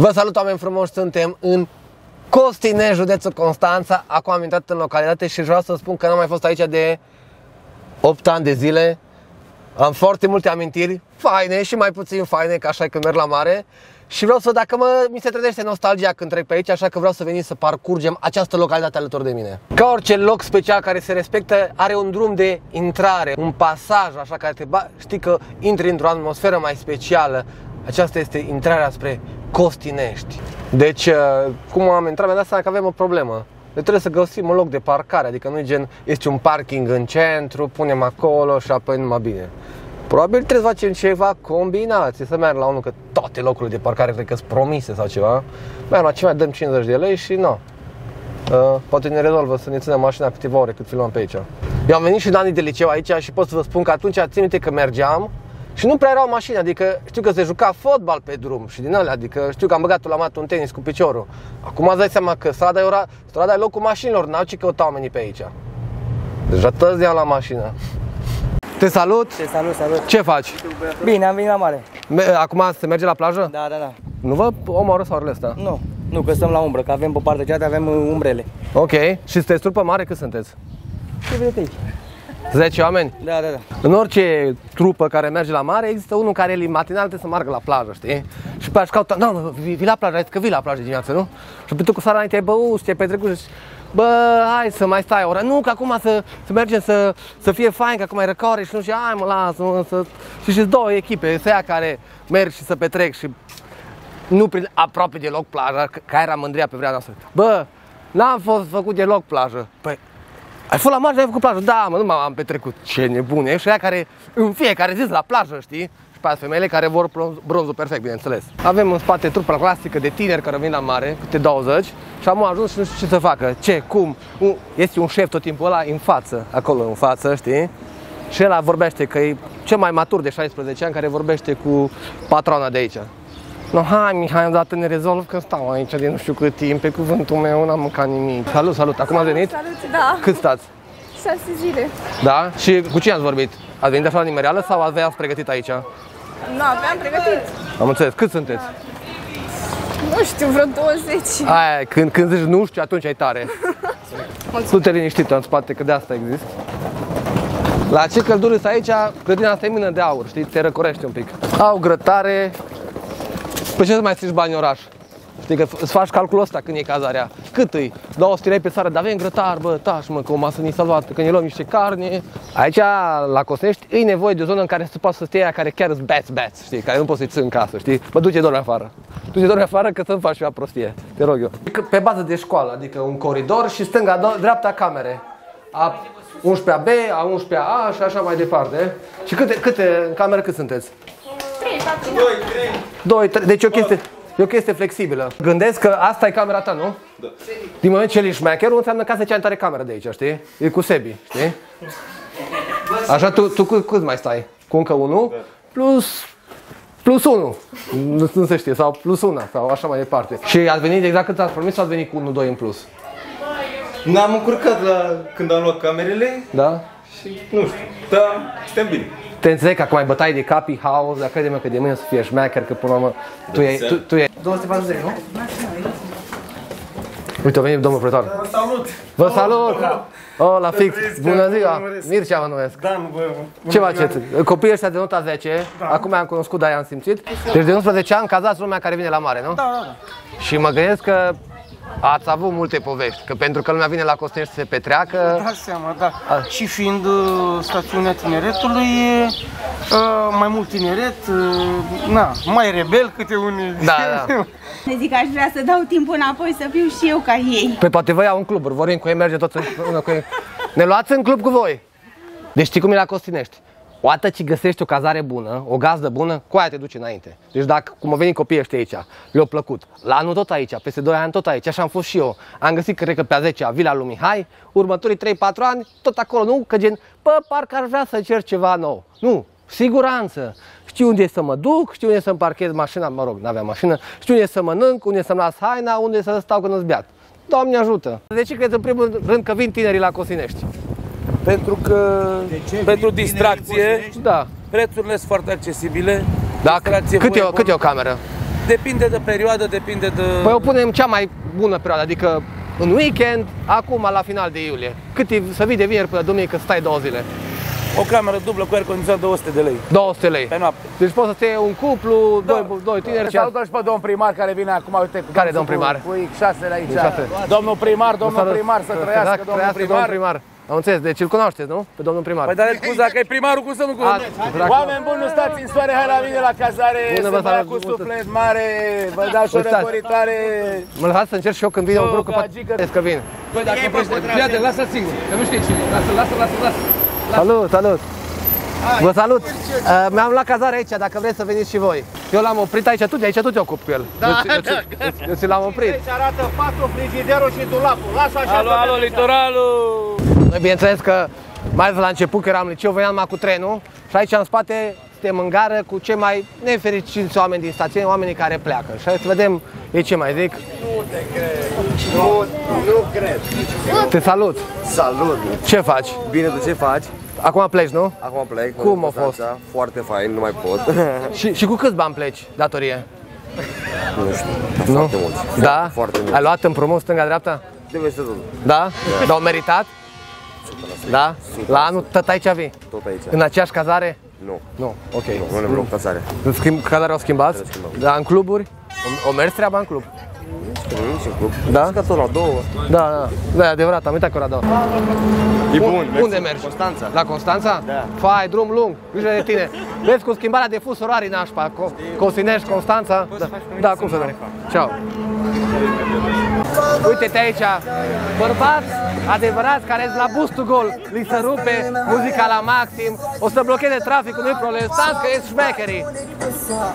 Vă salut, oameni frumoși, suntem în Costine, județul Constanța. Acum am intrat în localitate și vreau să spun că n-am mai fost aici de 8 ani de zile. Am foarte multe amintiri faine și mai puțin faine, ca așa când merg la mare. Și vreau să, dacă mă, mi se trezește nostalgia când trec pe aici, așa că vreau să veniți să parcurgem această localitate alături de mine. Ca orice loc special care se respectă, are un drum de intrare, un pasaj, așa care te ba- știi că intri într-o atmosferă mai specială. Aceasta este intrarea spre Costinești. Deci, uh, cum am intrat, mi-am dat seama că avem o problemă. Deci trebuie să găsim un loc de parcare, adică nu e gen, este un parking în centru, punem acolo și apoi numai bine. Probabil trebuie să facem ceva combinație, să merg la unul, că toate locurile de parcare cred că sunt promise sau ceva. Merg la ceva, dăm 50 de lei și nu. Uh, poate ne rezolvă să ne ținem mașina câteva ore cât filmăm pe aici. Eu am venit și în anii de liceu aici și pot să vă spun că atunci țin minte că mergeam și nu prea erau mașini, adică știu că se juca fotbal pe drum și din alea, adică știu că am băgat la mat un tenis cu piciorul. Acum îți dai seama că strada e, ora, strada e locul mașinilor, n-au ce căuta oamenii pe aici. Deja toți iau la mașină. Te salut! Te salut, salut. Ce faci? Bine, am venit la mare. Me- Acum se merge la plajă? Da, da, da. Nu vă omoară soarele ăsta? Nu, nu, că stăm la umbră, că avem pe partea cealaltă, avem uh, umbrele. Ok. Și sunteți trupă mare? Cât sunteți? Ce vedeți aici? 10 oameni? Da, da, da. În orice trupă care merge la mare, există unul care el matinal trebuie să meargă la plajă, știi? Și pe aia își caută, nu, nu, vii, vii la plajă, ai zis că vii la plajă dimineața, nu? Și pe tu cu seara înainte ai băut, te-ai petrecut și Bă, hai să mai stai o oră. Nu, că acum să, să mergem să, să fie fain, că acum e răcoare și nu știu, hai mă, lasă, mă, să... Și și două echipe, să ia care merg și să petrec și nu prin aproape deloc plaja, că- care era mândria pe vremea noastră. Bă, n-am fost făcut deloc plajă. Păi, ai fost la mare și ai făcut plajă? Da, mă, nu m-am petrecut. Ce nebune. Și aia care în fiecare zi sunt la plajă, știi? Și pe aia femeile care vor bronz- bronzul perfect, bineînțeles. Avem în spate trupa clasică de tineri care vin la mare, câte 20, și am ajuns și nu știu ce să facă. Ce, cum? Un- Este un șef tot timpul ăla în față, acolo în față, știi? Și ăla vorbește că e cel mai matur de 16 ani care vorbește cu patrona de aici. No, hai Mihai, odată ne rezolv că stau aici de nu știu cât timp, pe cuvântul meu n-am mâncat nimic. Salut, salut, acum ați venit? Salut, da, Cât stați? șase zile. Da? Și cu cine ați vorbit? Ați venit așa la nimereală sau aveați pregătit aici? Nu aveam pregătit. Am înțeles. Cât sunteți? Nu știu, vreo 20. Aia, când, când zici nu știu, atunci ai tare. Nu te liniștit în spate, că de asta exist. La ce căldură sunt aici, grădina asta e mână de aur, știi, te răcorește un pic. Au grătare. Păi ce să mai strici bani în oraș? Știi că îți faci calculul ăsta când e cazarea. Cât îi? 200 lei pe seară, dar avem grătar, bă, taș, mă, că o masă ni s-a luat, că ne luăm niște carne. Aici, la Cosnești, e nevoie de o zonă în care să poți să stai aia care chiar îți beți, beți, știi, care nu poți să-i ții în casă, știi? Bă, du-te dormi afară. Du-te dormi afară că să-mi faci ceva prostie, te rog eu. Pe bază de școală, adică un coridor și stânga, do- dreapta camere. A 11-a B, a 11-a A și așa mai departe. Și câte, câte în cameră cât sunteți? 2, 3. Deci e o chestie, e o chestie flexibilă. Gândesc că asta e camera ta, nu? Da. Din moment ce el e șmecherul, înseamnă că asta e cea mai tare cameră de aici, știi? E cu Sebi, știi? Așa, tu, tu cât, cât mai stai? Cu încă unul? Plus plus 1, nu, nu se știe, sau plus 1, sau așa mai departe. Și ați venit exact cât ați promis sau ați venit cu 1-2 în plus? Ne-am încurcat la când am luat camerele Da? și nu știu, dar suntem bine. Te înțeleg că acum ai bătaie de capi, haos, dar crede-mă că de mâine o să fie șmecher, că până la urmă tu e, tu, tu e. 240, nu? Uite, a venit domnul pretor. Vă salut! Vă salut! Oh, la fix! Trăiți, Bună că ziua! vă urmăresc. Mircea mă numesc. Dan, bă, Ce faceți? Copiii ăștia de nota 10, acum am cunoscut, dar i-am simțit. Deci de 11 ani cazați lumea care vine la mare, nu? Da, da, da. Și mă gândesc că ați avut multe povești, că pentru că lumea vine la Costești să se petreacă, Da seama, da. Și fiind uh, stațiunea tineretului, uh, mai mult tineret, uh, na, mai rebel câte unii. Da, da. Ne zic, aș vrea să dau timpul înapoi să fiu și eu ca ei. Păi poate vă iau în cluburi, vorbim cu ei, merge toți împreună cu ei. Ne luați în club cu voi. Deci știi cum e la Costinești? Odată ce găsești o cazare bună, o gazdă bună, cu aia te duci înainte. Deci dacă, cum au venit copiii ăștia aici, le-au plăcut. La anul tot aici, peste 2 ani tot aici, așa am fost și eu. Am găsit, cred că pe a 10-a, Vila lui Mihai, următorii 3-4 ani, tot acolo, nu? Că gen, bă, parcă ar vrea să cer ceva nou. Nu, siguranță. Știu unde să mă duc, știu unde să-mi parchez mașina, mă rog, n-aveam mașină, știu unde să mănânc, unde să-mi las haina, unde să stau când îți beat. Doamne ajută! De ce crezi în primul rând că vin tinerii la Cosinești? Pentru că pentru distracție, Da. prețurile sunt foarte accesibile. Da, Distracție, cât e, voie o, cât e o cameră? Depinde de perioadă, depinde de... Păi o punem cea mai bună perioadă, adică în weekend, acum la final de iulie. Cât e să vii de vineri până duminică să stai două zile? O cameră dublă cu aer condiționat 200 de lei 200 lei. pe noapte. Deci poți să te iei un cuplu, doi, doi tineri. Îl Salută și pe domn primar care vine acum, uite, cu Care domnul domn primar? Cu X6 aici. X6. Domnul primar, domnul Salut. primar, să trăiască Dacă domnul trăiască primar. domnul primar. Am înțeles, deci îl cunoașteți, nu? Pe domnul primar. Păi dar scuze, dacă e primarul, cum să nu A, cunoști? dracu. Oameni buni, nu stați în soare, hai la mine la cazare, Bună, vă sunt băiat salut, cu mulțumesc. suflet mare, vă dau și o Uitați. răcoritare. Mă lăsați să încerc și eu când vine un Eu, grup că ca poate gică. că vin. Păi dacă vreți, fiate, lasă singur, că nu știi cine. Lasă, lasă, lasă, lasă. Salut, salut! Vă salut! Uh, mi-am luat cazare aici, dacă vreți să veniți și voi. Eu l-am oprit aici, tu de aici tu te ocupi cu el. Da, eu, ți- eu, ți- eu, eu ți l-am oprit. Aici arată patul, frigiderul și dulapul. Lasă așa. Alo, să alo, mergem. litoralul! Noi bineînțeles că mai ales la început, că eram în liceu, veneam numai cu trenul și aici în spate suntem în gară cu cei mai nefericiți oameni din stațiune, oamenii care pleacă. Și hai să vedem ei ce mai zic. Nu, nu cred. Te salut! Salut! Ce faci? Bine, tu ce faci? Acum pleci, nu? Acum plec. Cum mă a duc în fost? Franța. Foarte fain, nu mai pot. Și, și cu câți bani pleci datorie? nu știu, Nu? foarte mulți. Da? Foarte mulți. Ai luat împrumut stânga-dreapta? De peste tot. Da? Dar au meritat? Da? La anul tot aici vii? Tot aici. În aceeași cazare? Nu, Nu, ok. nu, nu ne luăm cazare. În schimb, cazare au schimbat? Le schimbăm. Da, în cluburi? O, o mers treaba în club? Nici în club. Da? Că tot la două. Da, da, da, e adevărat, am uitat că ora două. E bun. Unde mergi? Constanța. La Constanța? Da. Fai, drum lung, grijă de tine. Vezi cu schimbarea de fus orarii nașpa, Co- Cosinești, Constanța. Da, da cum să nu? Ceau. Uite-te aici, bărbați adevărați care sunt la bustul gol, li se rupe muzica la maxim, o să blocheze traficul, nu-i problem, stați că e șmecherii.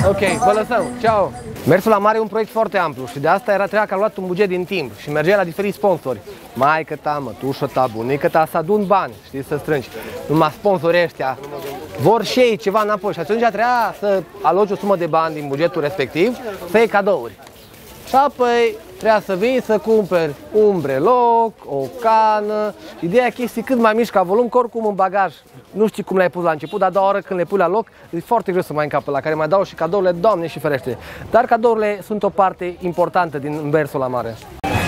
Ok, vă lăsăm, ceau. Mersul la mare e un proiect foarte amplu și de asta era treaba că a luat un buget din timp și mergea la diferiți sponsori. Maică ta, mătușă ta, bunică ta, să adun bani, știi, să strângi. Numai sponsorii ăștia vor și ei ceva înapoi și atunci trebuia să aloci o sumă de bani din bugetul respectiv să iei cadouri. Și apoi trebuia să vii să cumperi un breloc, o cană, ideea chestii cât mai mici ca volum, că oricum în bagaj. Nu știi cum le-ai pus la început, dar a doua oră când le pui la loc, e foarte greu să mai încapă, la care mai dau și cadourile, doamne și ferește. Dar cadourile sunt o parte importantă din versul la mare.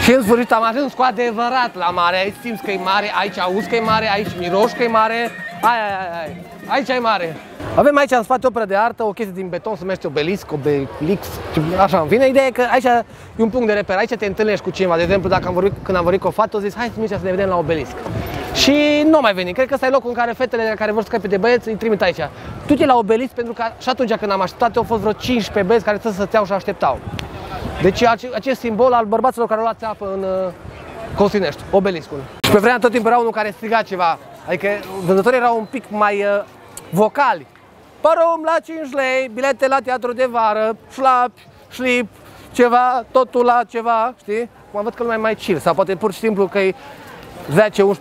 Și în sfârșit am ajuns cu adevărat la mare, aici simți că e mare, aici auzi că e mare, aici miroși că e mare, ai, ai, ai, ai. Aici e mare. Avem aici în spate o operă de artă, o chestie din beton, se numește obelisc, obelix, așa, în fine, ideea e că aici e un punct de reper, aici te întâlnești cu cineva, de exemplu, dacă am vorbit, când am vorbit cu o fată, o zis, hai să să ne vedem la obelisc. Și nu mai veni, cred că ăsta e locul în care fetele care vor să scape de băieți îi trimit aici. Tu te la obelisc pentru că și atunci când am așteptat, au fost vreo 15 băieți care să stăteau și așteptau. Deci ace- acest simbol al bărbaților care au luat apă în uh, Constinești, obeliscul. Și pe vremea tot timpul era unul care striga ceva, adică vânzătorii erau un pic mai uh, vocali. Parom la 5 lei, bilete la teatru de vară, șlapi, șlip, ceva, totul la ceva, știi? Acum văd că lumea e mai chill, sau poate pur și simplu că e 10-11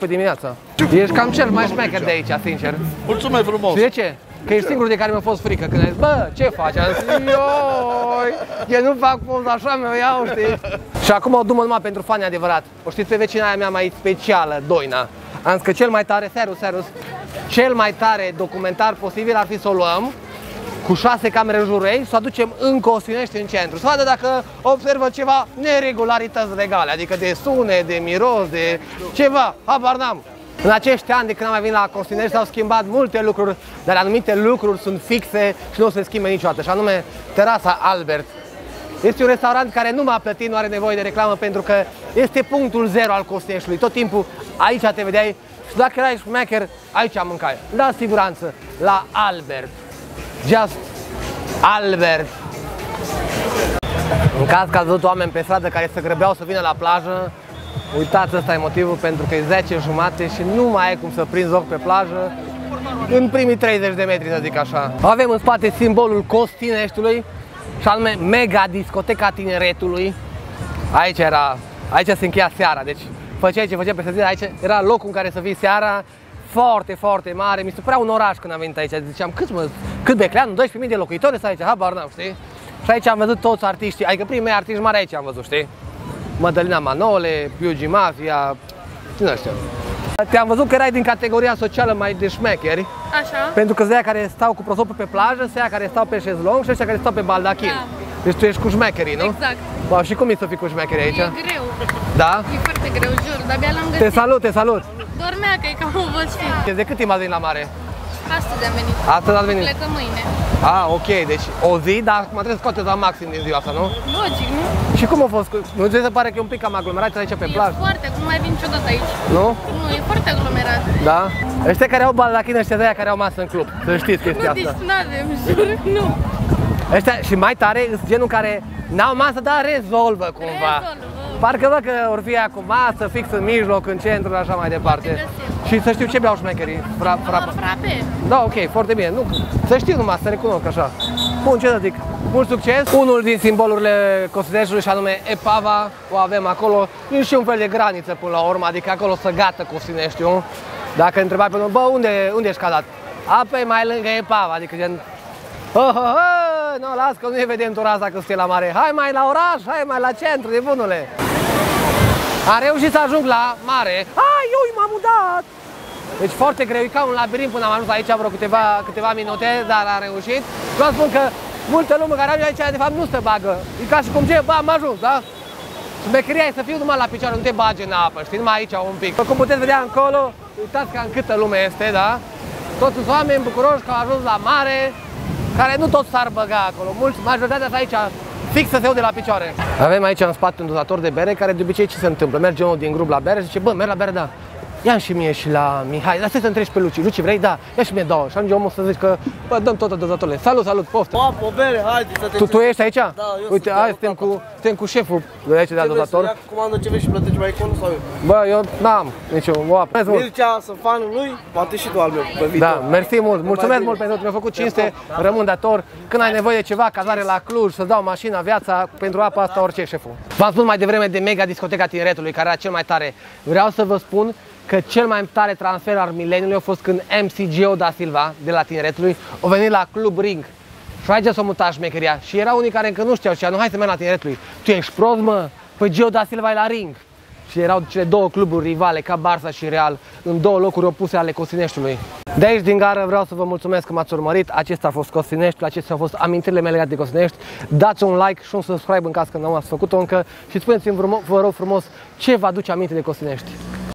dimineața. Ești cam cel mai șmecher de aici, sincer. Mulțumesc frumos! Și de ce? Că ești singurul de care mi-a fost frică. Când ai zis, bă, ce faci? Am zis, ioi, eu nu fac poza așa, mi-o iau, știi? Și acum o dumă numai pentru fani adevărat. O știți pe vecina aia mea mai specială, Doina. Am zis că cel mai tare, serus, serus, cel mai tare documentar posibil ar fi să o luăm cu șase camere în jurul ei, să o aducem în Costinești, în centru. Să vadă dacă observă ceva neregularități legale, adică de sunet, de miros, de ceva, habar n-am. În acești ani de când am mai venit la Costinești s-au schimbat multe lucruri, dar anumite lucruri sunt fixe și nu o să se schimbe niciodată, și anume terasa Albert. Este un restaurant care nu m-a plătit, nu are nevoie de reclamă pentru că este punctul zero al Costineștiului. Tot timpul aici te vedeai și dacă erai șmecher, aici mâncai. La siguranță, la Albert. Just Albert. În caz că ați văzut oameni pe stradă care se grăbeau să vină la plajă, uitați, ăsta e motivul pentru că e 10 jumate și nu mai ai cum să prinzi ochi pe plajă în primii 30 de metri, să zic așa. Avem în spate simbolul Costineștiului și anume mega discoteca tineretului. Aici era, aici se încheia seara, deci făceai ce făceai pe zi, aici era locul în care să vii seara, foarte, foarte mare. Mi se părea un oraș când am venit aici. Ziceam, cât, mă, cât Becleanu? 12.000 de locuitori să aici, habar n-am, știi? Și aici am văzut toți artiștii, adică primii mei artiști mari aici am văzut, știi? Mădălina Manole, Piugi Mafia, nu știu. Te-am văzut că erai din categoria socială mai de șmecheri, Așa. pentru că sunt care stau cu prosopul pe plajă, sunt care stau pe șezlong și ăștia care stau pe baldachin. Deci tu ești cu șmecherii, nu? Exact. Wow, și cum e să fii cu șmecherii aici? E greu. Da? E foarte greu, jur. De-abia l-am Te găsit. salut, te salut! Dormea că e ca o văztit. De cât timp ați venit la mare? Astăzi am venit. Astăzi ați venit? Plecăm mâine. Ah, ok, deci o zi, dar acum trebuie să scoateți la maxim din ziua asta, nu? Logic, nu? Și cum a fost? cu- Nu ți se pare că e un pic cam aglomerat aici pe E plaj? foarte, nu mai vin niciodată aici. Nu? Nu, e foarte aglomerat. Da? Ăștia care au baldachină, ăștia de aia care au masă în club. Să știți chestia Nu, asta. deci n-avem, jur, nu. Ăștia și mai tare sunt genul care n-au masă, dar rezolvă cumva. Rezolvă. Parcă văd că or fi acum masă, fix în mijloc, în centru și așa mai departe. găsim. Și să știu ce beau șmecherii. Fra, fra, Doar frape. Da, ok, foarte bine. Nu, să știu numai, să recunosc așa. Bun, ce să zic? Mult succes! Unul din simbolurile Costineștiului și anume Epava, o avem acolo. E și un fel de graniță până la urmă, adică acolo să gata Costineștiul. Dacă întrebai pe unul, bă, unde, unde ești cazat? A, păi mai lângă Epava, adică gen... Oh, oh, oh, nu, las că nu e vedentura asta că suntem la mare. Hai mai la oraș, hai mai la centru, de bunule. Am reușit să ajung la mare. Ai, ui, m-am mutat! Deci foarte greu, e ca un labirint până am ajuns aici vreo câteva, câteva minute, dar am reușit. Vreau să spun că multă lume care am eu aici, de fapt, nu se bagă. E ca și cum ce, bă, am ajuns, da? Șmecheria e să fiu numai la picioare, nu te bagi în apă, știi, numai aici un pic. Cum puteți vedea încolo, uitați cam câtă lume este, da? Toți sunt oameni bucuroși că au ajuns la mare, care nu toți s-ar băga acolo. Mulți, majoritatea sunt aici fix să se de la picioare. Avem aici în spate un dozator de bere care de obicei ce se întâmplă? Merge unul din grup la bere și zice, bă, merg la bere, da. Ia și mie și la Mihai, dar stai să întrebi pe Luci. Luci, vrei? Da, ia și mie două. Și ajunge omul să zici că, bă, dăm tot dozatorile. Salut, salut, poftă. Apă, o bere, haide să te Tu, tu ești aici? eu Uite, sunt hai, eu, suntem tata. cu, suntem cu șeful de aici de la Ce vrei, să dozator. ia comandă ce vrei și plătești mai icon sau eu? Bă, eu n-am nicio oapă. Mulțumesc mult. Mircea, sunt fanul lui, poate și tu al meu, pe viitor. Da, mersi mult. Mulțumesc bine. mult pentru că mi-a făcut cinste. Rămân dator. Când ai nevoie de ceva, cazare la Cluj, să dau mașina, viața, pentru apa asta, orice, șeful. V-am spus mai devreme de mega discoteca tineretului, care era cel mai tare. Vreau să vă spun că cel mai tare transfer al mileniului a fost când MC Gio da Silva, de la tineretului, a venit la Club Ring. Și aici s-a mutat șmecheria. Și era unii care încă nu știau și nu hai să mergem la tineretului. Tu ești prost, mă? Păi Gio da Silva e la Ring. Și erau cele două cluburi rivale, ca Barça și Real, în două locuri opuse ale Costineștiului. De aici, din gară, vreau să vă mulțumesc că m-ați urmărit. Acesta a fost Costineștiul, acestea au fost amintirile mele legate de Costinești. Dați un like și un subscribe în caz că nu ați făcut-o încă și spuneți-mi, vă rog frumos, ce vă aduce aminte de Costinești.